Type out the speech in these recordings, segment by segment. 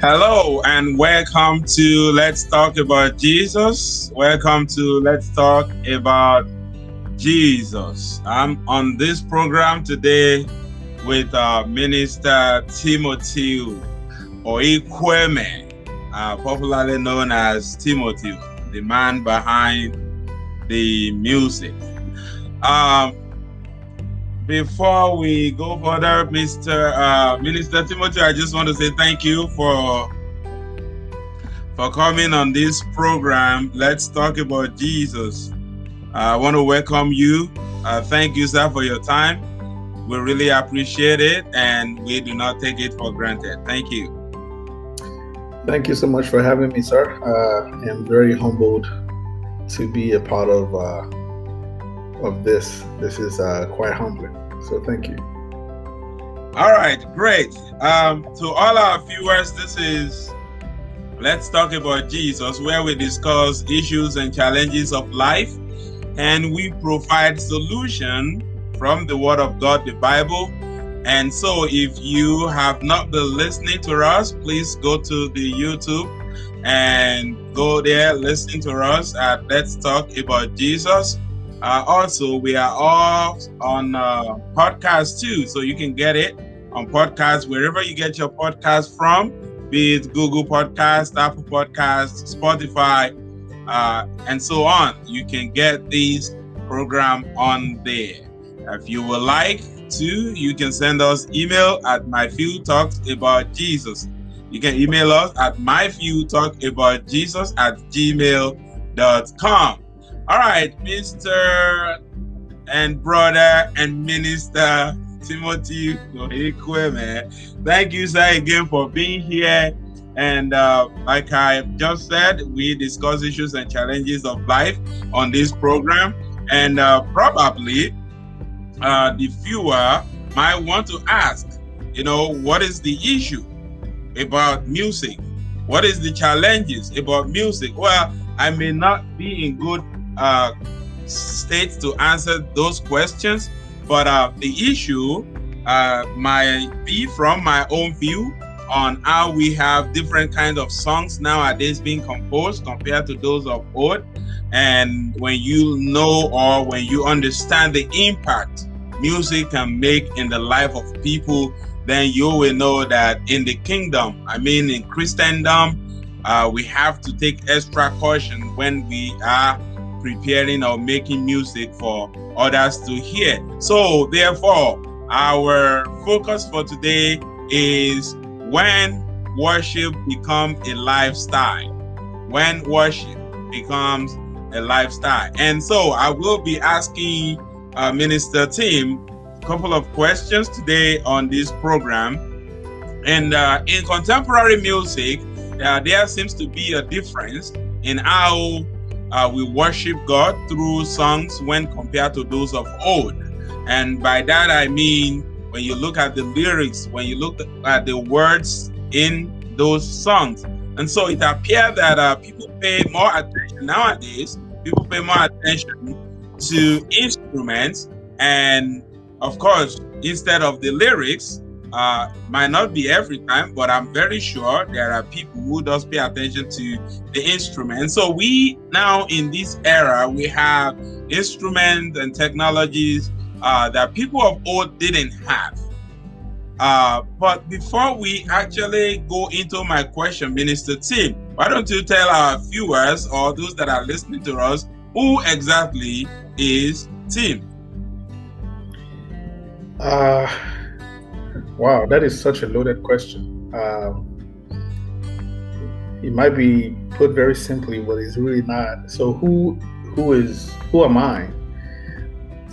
Hello and welcome to Let's Talk About Jesus. Welcome to Let's Talk About Jesus. I'm on this program today with uh, Minister Timothy Ohikhueme, uh, popularly known as Timothy, the man behind the music. Um, before we go further, Mr. Uh, Minister Timothy, I just want to say thank you for for coming on this program. Let's talk about Jesus. I want to welcome you. Uh, thank you, sir, for your time. We really appreciate it, and we do not take it for granted. Thank you. Thank you so much for having me, sir. Uh, I am very humbled to be a part of uh, of this. This is uh, quite humbling. So thank you. All right, great. Um, to all our viewers, this is Let's Talk About Jesus, where we discuss issues and challenges of life, and we provide solution from the Word of God, the Bible. And so, if you have not been listening to us, please go to the YouTube and go there, listen to us at Let's Talk About Jesus uh, also, we are all on uh, podcast too, so you can get it on podcast wherever you get your podcast from, be it Google Podcast, Apple Podcast, Spotify, uh, and so on. You can get these program on there. If you would like to, you can send us email at my few talks about Jesus. You can email us at my few talk about Jesus at gmail.com. All right, Mr. and brother and minister Timothy man. Thank you, sir, again for being here. And uh, like I just said, we discuss issues and challenges of life on this program. And uh, probably uh, the viewer might want to ask, you know, what is the issue about music? What is the challenges about music? Well, I may not be in good uh, states to answer those questions, but uh, the issue uh, might be from my own view on how we have different kinds of songs nowadays being composed compared to those of old. And when you know or when you understand the impact music can make in the life of people, then you will know that in the kingdom, I mean, in Christendom, uh, we have to take extra caution when we are preparing or making music for others to hear. So, therefore, our focus for today is when worship becomes a lifestyle. When worship becomes a lifestyle. And so, I will be asking uh, Minister Tim a couple of questions today on this program. And uh, in contemporary music, uh, there seems to be a difference in how uh, we worship God through songs when compared to those of old. And by that I mean when you look at the lyrics, when you look at the words in those songs. And so it appears that uh, people pay more attention nowadays, people pay more attention to instruments. And of course, instead of the lyrics, uh, might not be every time, but I'm very sure there are people who does pay attention to the instrument. So we now in this era we have instruments and technologies uh, that people of old didn't have. Uh, but before we actually go into my question, Minister Tim, why don't you tell our viewers or those that are listening to us who exactly is Tim? Uh Wow, that is such a loaded question. Um, it might be put very simply, but it's really not. So who who is who am I?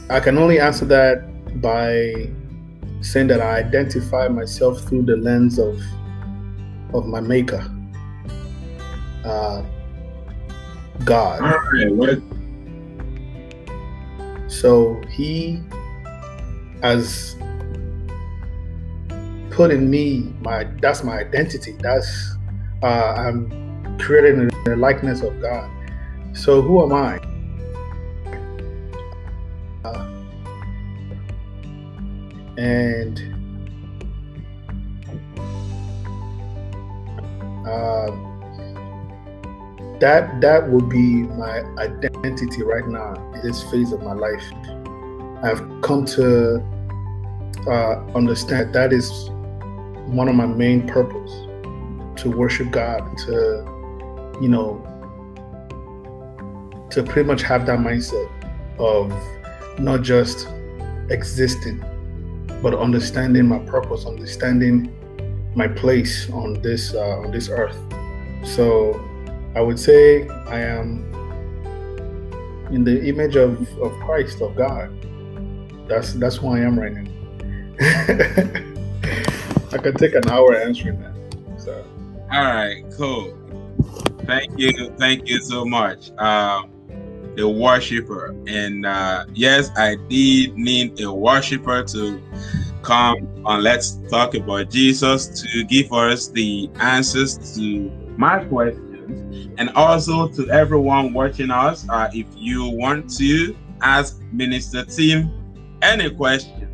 I can only answer that by saying that I identify myself through the lens of of my maker. Uh, God. So he as put in me my that's my identity. That's uh, I'm created in the likeness of God. So who am I? Uh, and Um, that that would be my identity right now in this phase of my life. I've come to uh, understand that is one of my main purpose to worship God, to you know, to pretty much have that mindset of not just existing, but understanding my purpose, understanding my place on this uh, on this earth. So I would say I am in the image of, of Christ, of God. That's that's who I am right now. I could take an hour answering that. So all right, cool. Thank you, thank you so much. Um, the worshiper, and uh, yes, I did need a worshiper to come and let's talk about Jesus to give us the answers to my questions, and also to everyone watching us, uh, if you want to ask Minister Tim any question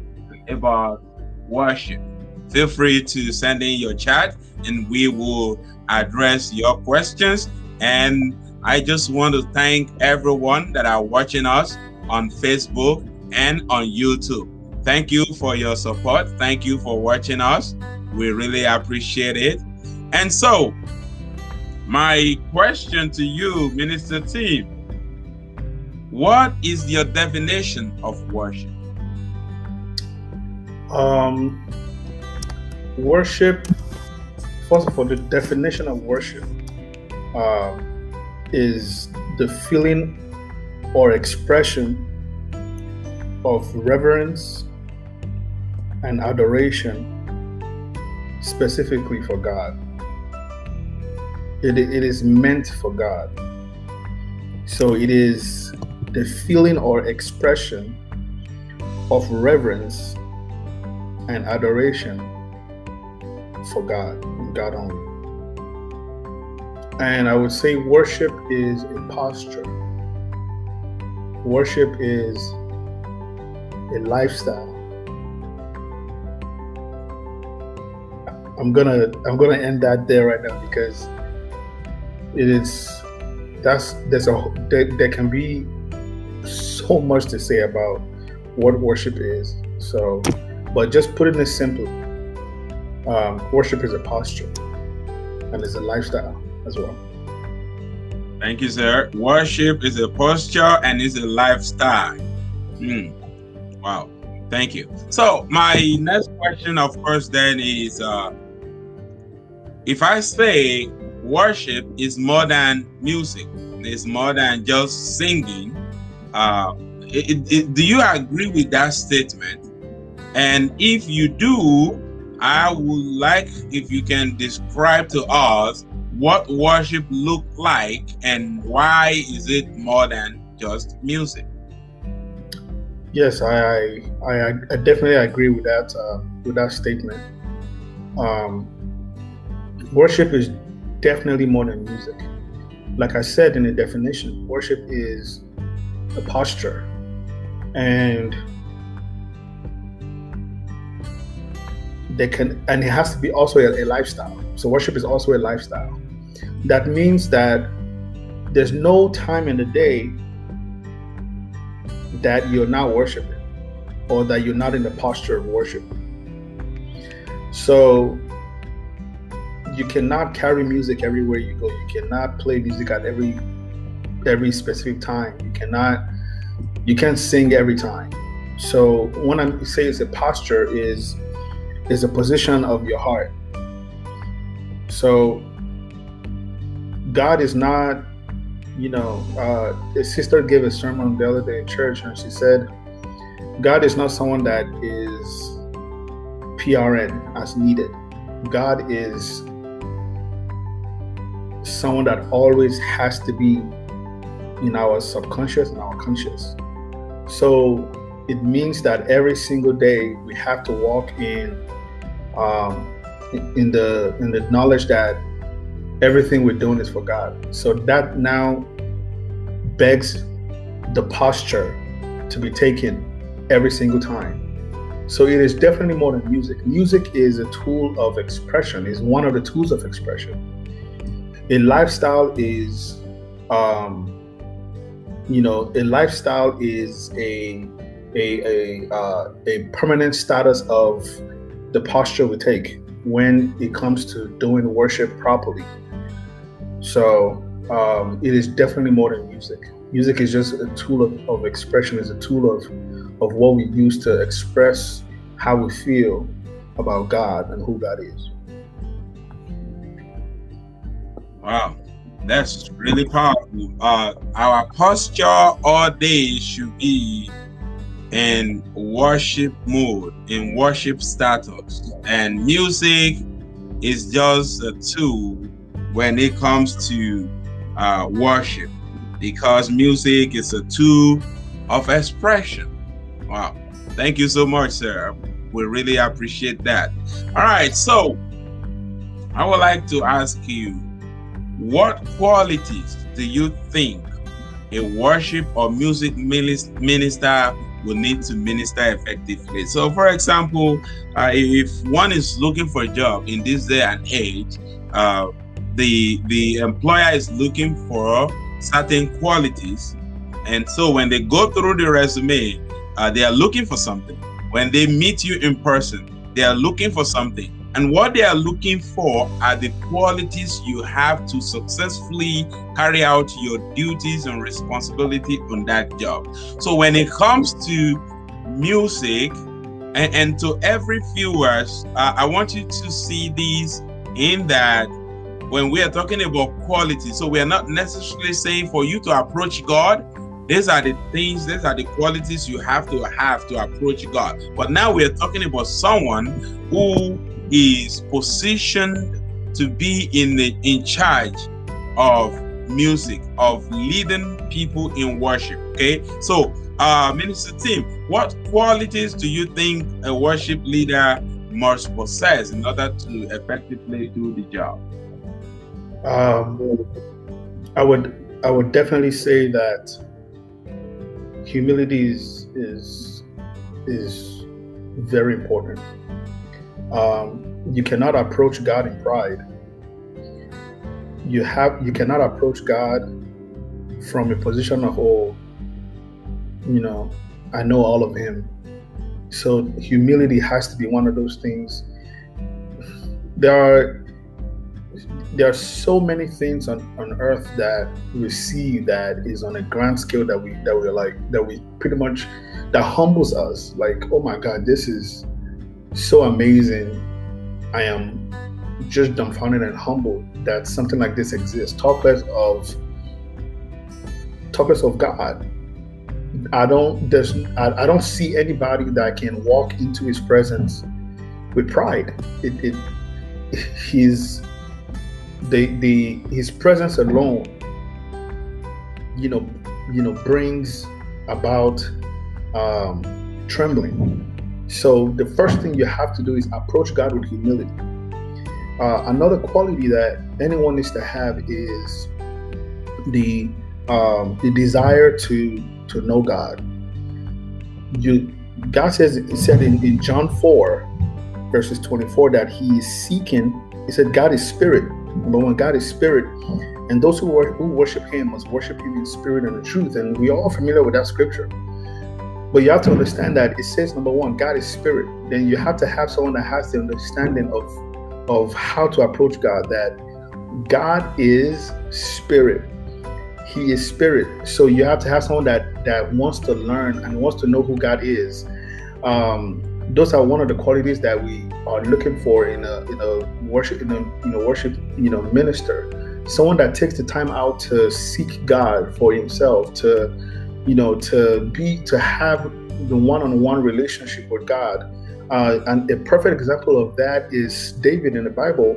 about worship, feel free to send in your chat and we will address your questions. And I just want to thank everyone that are watching us on Facebook and on YouTube. Thank you for your support. Thank you for watching us. We really appreciate it. And so, my question to you, Minister Tim, what is your definition of worship? Um, worship, first of all, the definition of worship uh, is the feeling or expression of reverence and adoration specifically for God it, it is meant for God. So it is the feeling or expression of reverence and adoration for God, God only. And I would say worship is a posture. Worship is a lifestyle. I'm gonna I'm gonna end that there right now because it is that's there's a there, there can be so much to say about what worship is. So, but just putting it simply, um, worship is a posture and it's a lifestyle as well. Thank you, sir. Worship is a posture and is a lifestyle. Mm. Wow. Thank you. So, my next question, of course, then is uh, if I say worship is more than music. It's more than just singing. Uh, it, it, do you agree with that statement? And if you do, I would like if you can describe to us what worship look like and why is it more than just music. Yes, I I, I definitely agree with that uh, with that statement. Um, worship is definitely more than music. Like I said in the definition, worship is a posture. And they can and it has to be also a, a lifestyle. So worship is also a lifestyle. That means that there's no time in the day that you're not worshiping or that you're not in the posture of worship. So you cannot carry music everywhere you go. You cannot play music at every every specific time. You cannot you can't sing every time. So when I say it's a posture is is a position of your heart. So God is not, you know, uh, a sister gave a sermon the other day in church and she said, God is not someone that is PRN as needed. God is someone that always has to be in our subconscious and our conscious. So it means that every single day we have to walk in um, in the in the knowledge that everything we're doing is for God. So that now begs the posture to be taken every single time. So it is definitely more than music. Music is a tool of expression, is one of the tools of expression. a lifestyle is um you know a lifestyle is a a a, uh, a permanent status of the posture we take when it comes to doing worship properly. So um, it is definitely more than music. Music is just a tool of, of expression. Is a tool of of what we use to express how we feel about god and who god is. Wow, that's really powerful. Uh, our posture all day should be in worship mode, in worship status, and music is just a tool when it comes to uh, worship, because music is a tool of expression. Wow, thank you so much, sir. We really appreciate that. All right, so I would like to ask you what qualities do you think a worship or music minister will need to minister effectively? So, for example, uh, if one is looking for a job in this day and age, uh, the the employer is looking for certain qualities, and so when they go through the resume, uh, they are looking for something. When they meet you in person, they are looking for something and what they are looking for are the qualities you have to successfully carry out your duties and responsibility on that job. So when it comes to music, and, and to every viewers, uh, I want you to see these in that when we are talking about quality, so we are not necessarily saying for you to approach God, these are the things, these are the qualities you have to have to approach God. But now we are talking about someone who is positioned to be in the in charge of music of leading people in worship okay? So uh minister tim what qualities do you think a worship leader must possess in order to effectively do the job? Um i would i would definitely say that humility is is is very important um, you cannot approach God in pride. You have you cannot approach God from a position of oh, you know, I know all of Him. So humility has to be one of those things. There are there are so many things on, on earth that we see that is on a grand scale that we that we're like that we pretty much that humbles us like oh my god this is so amazing. I am just dumbfounded and humbled that something like this exists. Talk less of talk less of God. I don't I, I don't see anybody that can walk into his presence with pride. It, it his the the his presence alone, you know, you know, brings about um, trembling so the first thing you have to do is approach God with humility. Uh, another quality that anyone needs to have is the um, the desire to to know God. You God says said in, in John 4, verses 24, that He is seeking, He said, God is spirit. But when God is spirit, and those who, who worship Him must worship Him in spirit and in truth. And we are all familiar with that scripture. But you have to understand that it says number one, God is spirit. Then you have to have someone that has the understanding of of how to approach God. That God is spirit. He is spirit. So you have to have someone that that wants to learn and wants to know who God is. Um, those are one of the qualities that we are looking for in a in a worship in a you know worship you know minister. Someone that takes the time out to seek God for himself to you know, to be to have the one-on-one relationship with God. Uh, and a perfect example of that is David in the Bible.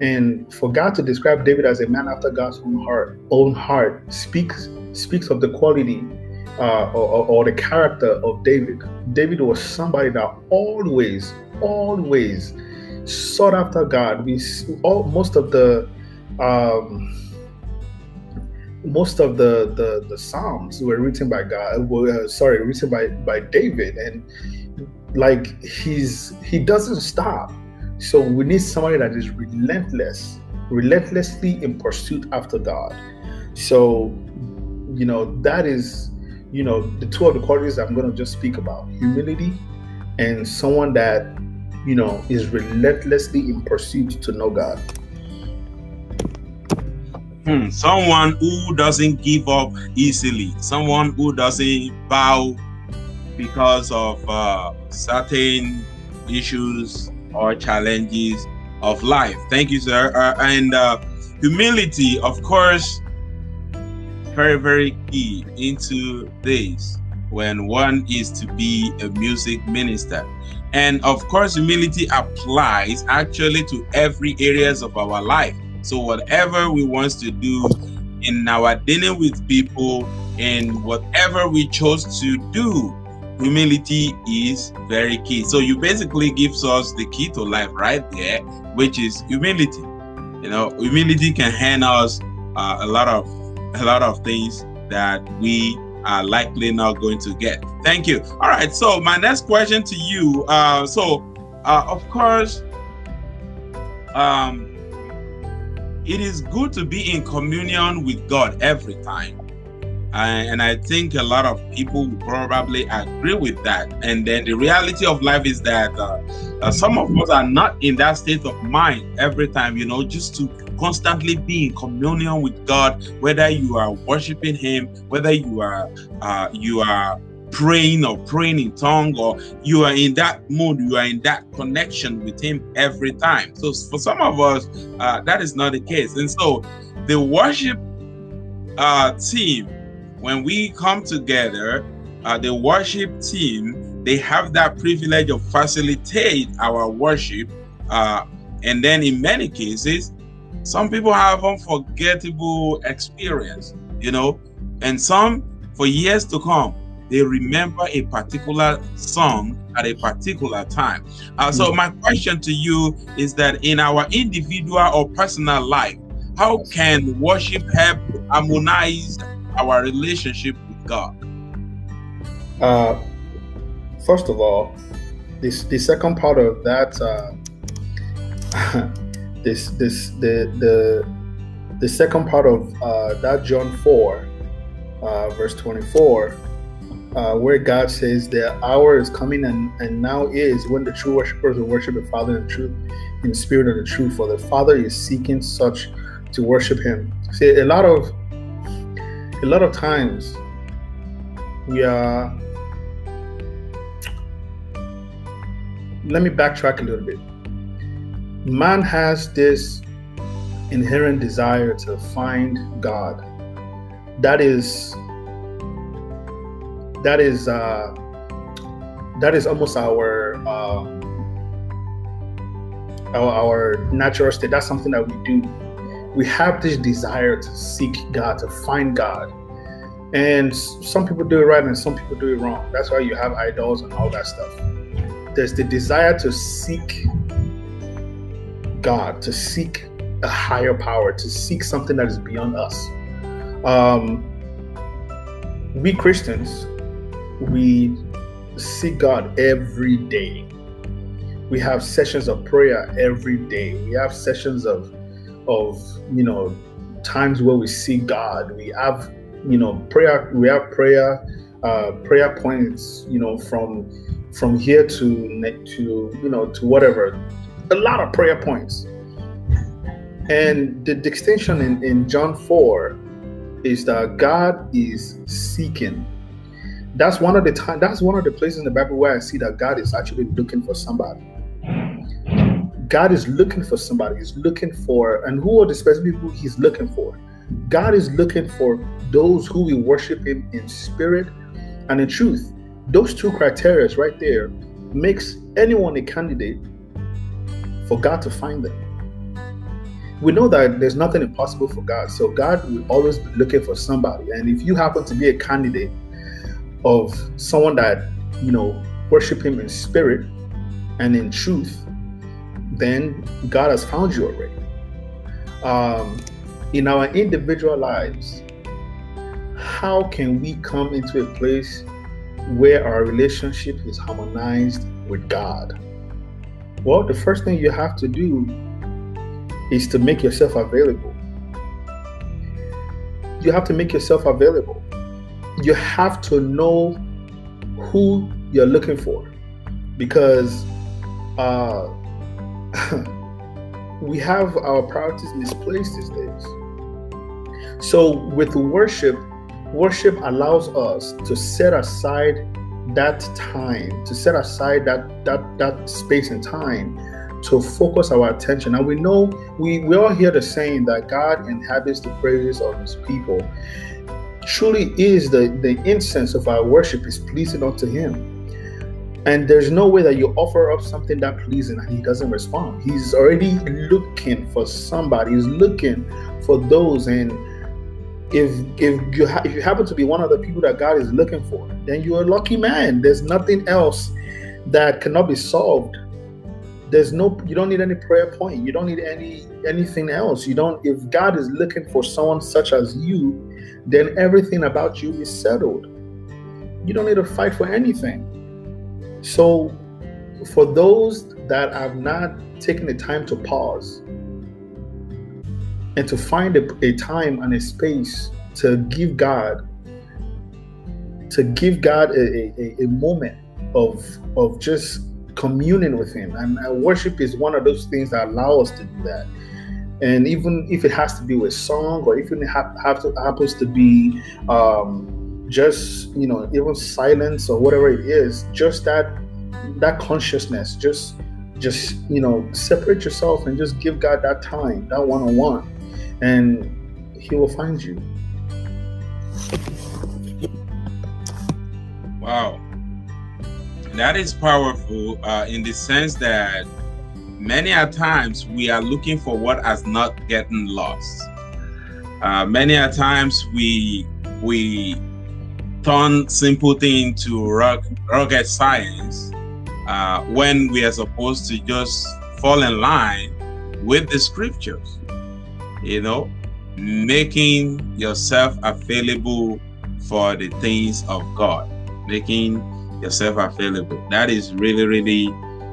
And for God to describe David as a man after God's own heart, own heart speaks speaks of the quality uh, or, or, the character of David. David was somebody that always, always sought after God. We all most of the um, most of the, the the psalms were written by God. Uh, sorry, written by by David, and like he's he doesn't stop. So we need somebody that is relentless relentlessly in pursuit after God. So, you know, that is, you know, the two of the qualities I'm going to just speak about humility and someone that, you know, is relentlessly in pursuit to know God. Hmm, someone who doesn't give up easily, someone who doesn't bow because of uh, certain issues or challenges of life. Thank you, sir. Uh, and uh, humility, of course, very, very key into this when one is to be a music minister. And of course, humility applies actually to every areas of our life so whatever we want to do in our dealing with people and whatever we chose to do, humility is very key. So you basically gives us the key to life right there, which is humility. You know, humility can hand us uh, a lot of a lot of things that we are likely not going to get. Thank you. All right. So my next question to you. Uh, so uh, of course, um, it is good to be in communion with God every time. and I think a lot of people will probably agree with that. And then the reality of life is that uh, uh, some of us are not in that state of mind every time, you know, just to constantly be in communion with God, whether you are worshiping Him, whether you are uh, you are praying or praying in tongue or you are in that mood you are in that connection with him every time. So for some of us uh, that is not the case. And so the worship uh, team when we come together uh, the worship team they have that privilege of facilitate our worship uh, and then in many cases some people have unforgettable experience you know and some for years to come they remember a particular song at a particular time. Uh, so, hmm. my question to you is that in our individual or personal life, how can worship help harmonize our relationship with God? Uh, first of all, this the second part of that, uh, this this the the the second part of uh, that John four, uh, verse twenty four uh, where God says the hour is coming and, and now is when the true worshipers will worship the Father in truth, in spirit and the truth. For the Father is seeking such to worship Him. See, a lot of a lot of times we are. Let me backtrack a little bit. Man has this inherent desire to find God. That is that is uh, that is almost our, uh, our our natural state. That's something that we do. We have this desire to seek God, to find God, and some people do it right and some people do it wrong. That's why you have idols and all that stuff. There's the desire to seek God, to seek a higher power, to seek something that is beyond us. Um, we Christians, we seek God every day. We have sessions of prayer every day. We have sessions of of you know times where we see God. We have you know prayer. We have prayer uh, prayer points. You know from from here to to you know to whatever. A lot of prayer points. And the distinction in, in John 4 is that God is seeking that's one of the time that's one of the places in the bible where i see that god is actually looking for somebody. God is looking for somebody. He's looking for and who are the specific people he's looking for? God is looking for those who will worship him in spirit and in truth. Those two criteria right there makes anyone a candidate for god to find them. We know that there's nothing impossible for god so god will always be looking for somebody. And if you happen to be a candidate of someone that you know worship him in spirit and in truth then god has found you already um, in our individual lives how can we come into a place where our relationship is harmonized with god well the first thing you have to do is to make yourself available. You have to make yourself available. You have to know who you're looking for because uh, we have our priorities misplaced these days. So, with worship, worship allows us to set aside that time, to set aside that that that space and time to focus our attention. And we know we, we all hear the saying that God inhabits the praises of his people. Truly is the, the incense of our worship is pleasing unto him. And there's no way that you offer up something that pleasing and he doesn't respond. He's already looking for somebody. He's looking for those. And if if you ha- if you happen to be one of the people that God is looking for, then you're a lucky man. There's nothing else that cannot be solved. There's no you don't need any prayer point. You don't need any anything else. You don't if God is looking for someone such as you, then everything about you is settled. You don't need to fight for anything. So, for those that have not taken the time to pause and to find a, a time and a space to give God, to give God a, a, a moment of of just communing with Him, and uh, worship is one of those things that allow us to do that. And even if it has to be with song, or even it ha- have to, happens to be um, just you know even silence or whatever it is just that that consciousness just just you know separate yourself and just give god that time that one-on-one and he will find you. Wow. That is powerful uh, in the sense that many a times we are looking for what has not gotten lost uh, many a times we we turn simple thing to rocket science uh, when we are supposed to just fall in line with the scriptures. You know, making yourself available for the things of God, making yourself available. That is really, really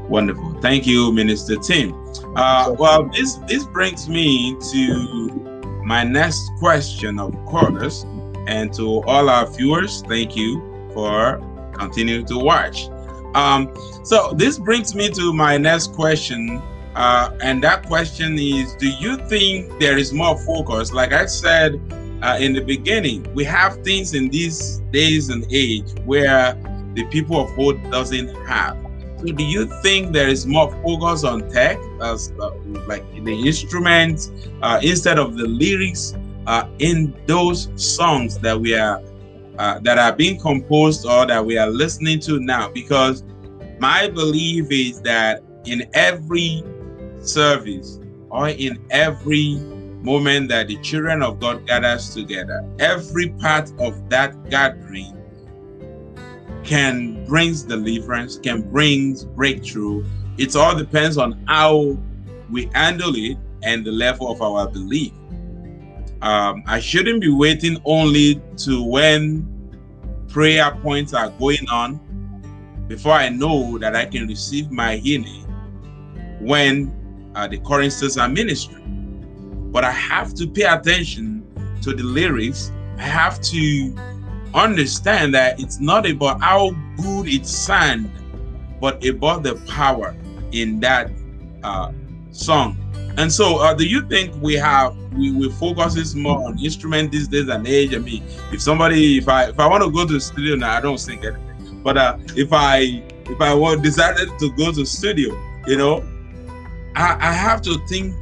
wonderful. Thank you, Minister Tim. Uh, well, this this brings me to my next question, of course. And to all our viewers, thank you for continuing to watch. Um, so this brings me to my next question. Uh, and that question is Do you think there is more focus? Like I said uh, in the beginning, we have things in these days and age where the people of old doesn't have. So do you think there is more focus on tech, as uh, like the instruments, uh, instead of the lyrics uh, in those songs that we are uh, that are being composed or that we are listening to now? Because my belief is that in every service or in every moment that the children of God gathers together, every part of that gathering can brings deliverance, can brings breakthrough. It all depends on how we handle it and the level of our belief um, I shouldn't be waiting only to when prayer points are going on before I know that I can receive my healing when uh, the choristers are ministering. But I have to pay attention to the lyrics. I have to understand that it's not about how good it sounds, but about the power in that uh, song and so, uh, do you think we have we, we focuses more on instrument these days and age? I mean, if somebody if I if I want to go to the studio now, I don't sing anything. But uh, if I if I want decided to go to studio, you know, I, I have to think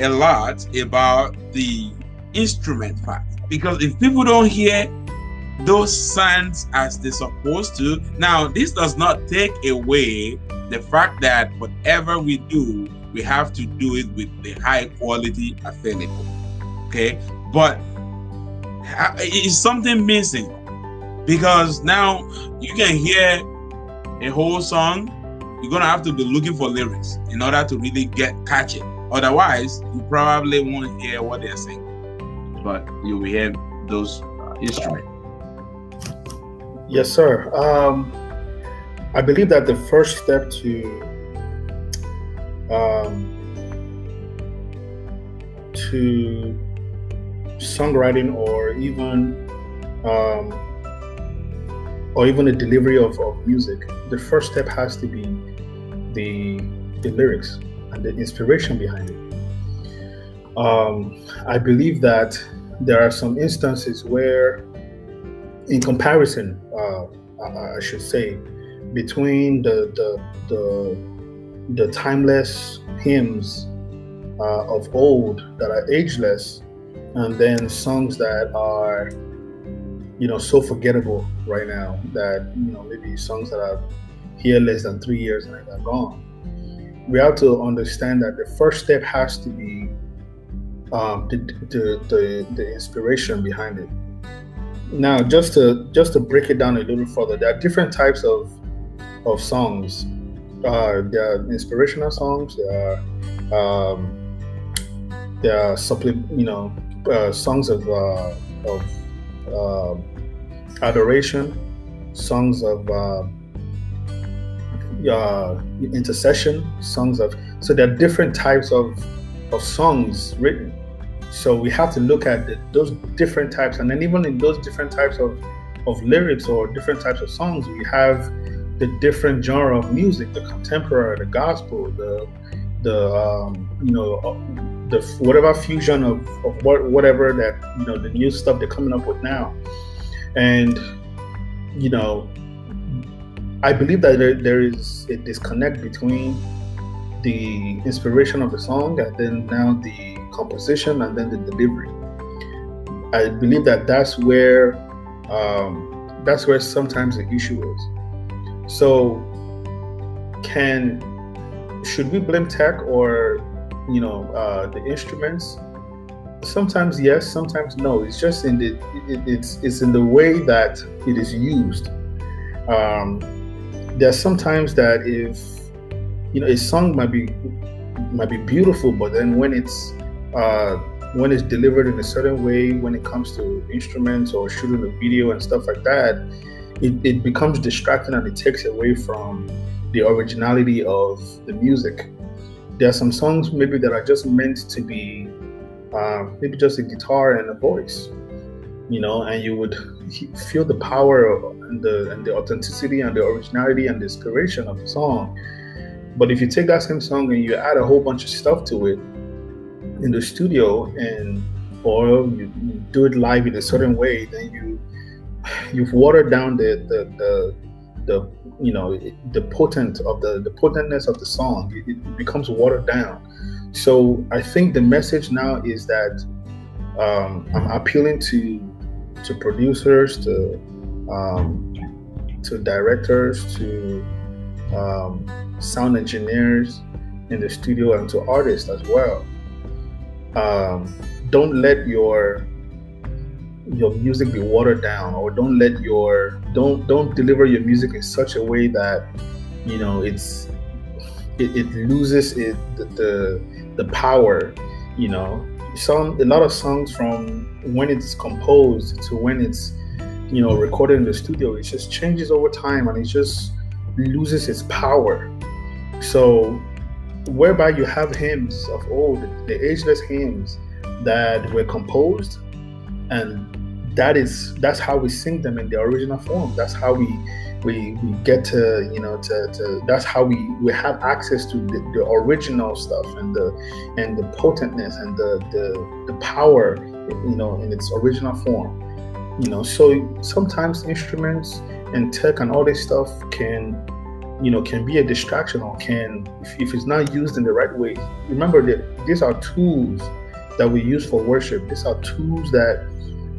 a lot about the instrument part because if people don't hear those sounds as they're supposed to, now this does not take away the fact that whatever we do we have to do it with the high quality available. Okay, but it's something missing because now you can hear a whole song. You're gonna have to be looking for lyrics in order to really get catch it. Otherwise, you probably won't hear what they're saying, but you will hear those uh, instruments. Yes, sir. Um, I believe that the first step to um, to songwriting or even um, or even the delivery of, of music, the first step has to be the the lyrics and the inspiration behind it. Um, I believe that there are some instances where, in comparison, uh, I should say, between the the the, the timeless hymns uh, of old that are ageless, and then songs that are, you know, so forgettable right now that you know maybe songs that are here less than three years and they're gone. We have to understand that the first step has to be um, the, the, the, the inspiration behind it. Now, just to just to break it down a little further, there are different types of of songs. Uh, there are inspirational songs. There are um, there are you know, uh, songs of uh, of uh, adoration, songs of uh, uh, intercession, songs of. So there are different types of of songs written. So we have to look at the, those different types, and then even in those different types of of lyrics or different types of songs, we have the different genre of music: the contemporary, the gospel, the the um, you know uh, the whatever fusion of, of what whatever that you know the new stuff they're coming up with now. And you know i believe that there, there is a disconnect between the inspiration of the song and then now the composition and then the delivery. I believe that that's where um, that's where sometimes the issue is. So can should we blame tech or you know uh, the instruments? Sometimes yes sometimes no. It's just in the it, it's it's in the way that it is used. Um, there's sometimes that if you know a song might be might be beautiful but then when it's uh, when it's delivered in a certain way when it comes to instruments or shooting a video and stuff like that it, it becomes distracting and it takes away from the originality of the music there are some songs maybe that are just meant to be uh, maybe just a guitar and a voice, you know, and you would feel the power and the and the authenticity and the originality and the inspiration of the song. But if you take that same song and you add a whole bunch of stuff to it in the studio and or you, do it live in a certain way, then you you've watered down the the, the the you know the potent of the the potentness of the song. It, it, becomes watered down. So i think the message now is that um, i'm appealing to to producers to um, to directors to um, sound engineers in the studio and to artists as well um, don't let your your music be watered down or don't let your don't don't deliver your music in such a way that you know it's it, it loses it the, the power you know. Some a lot of songs from when it's composed to when it's you know recorded in the studio it just changes over time and it just loses its power. So whereby you have hymns of old the ageless hymns that were composed and that is that's how we sing them in the original form. That's how we we, we get to you know to, to that's how we we have access to the, the original stuff and the and the potentness and the, the the power you know in its original form. You know so sometimes instruments and tech and all this stuff can you know can be a distraction or can if, if it's not used in the right way remember that these are tools that we use for worship these are tools that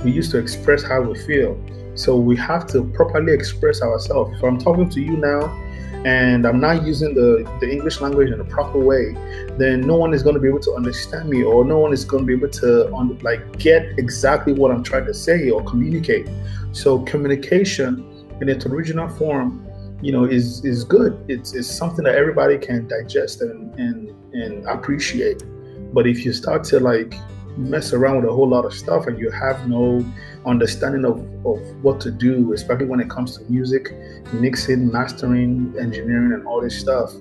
we use to express how we feel. So we have to properly express ourselves. If I'm talking to you now and I'm not using the, the English language in a proper way, then no one is going to be able to understand me or no one is going to be able to un- like get exactly what I'm trying to say or communicate. So communication in its original form, you know, is is good. It's, it's something that everybody can digest and, and and appreciate. But if you start to like mess around with a whole lot of stuff and you have no understanding of, of what to do, especially when it comes to music, mixing, mastering, engineering, and all this stuff,